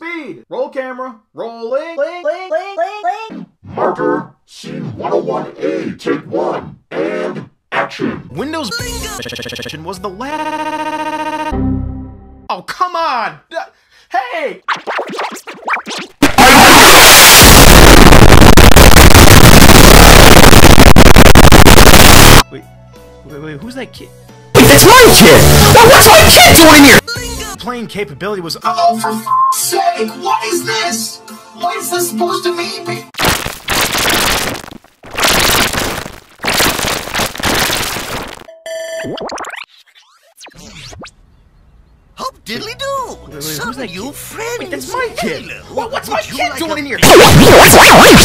Speed. Roll camera. Rolling. Ling, ling, ling, ling, ling. Marker, scene 101A, take one, and action. Windows was the last. Oh, come on! Hey! Wait, wait, wait, who's that kid? Wait, That's my kid! Well, what's my kid doing in here? Playing capability was. Oh, for f***'s sake, what is this? What is this supposed to mean? Hop diddly do! wait, Some who's that new kid? friends. Wait, that's my kid. Hello. What- what's my Would you kid like doing in here? What?